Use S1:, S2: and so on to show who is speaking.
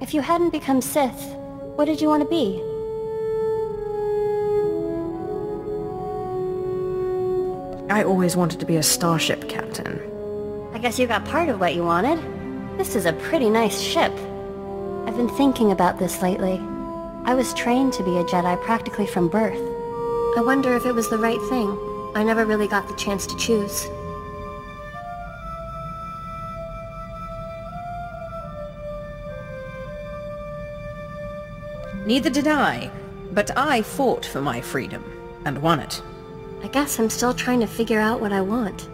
S1: If you hadn't become Sith, what did you want to be?
S2: I always wanted to be a starship captain.
S1: I guess you got part of what you wanted. This is a pretty nice ship. I've been thinking about this lately. I was trained to be a Jedi practically from birth. I wonder if it was the right thing. I never really got the chance to choose.
S2: Neither did I, but I fought for my freedom, and won it.
S1: I guess I'm still trying to figure out what I want.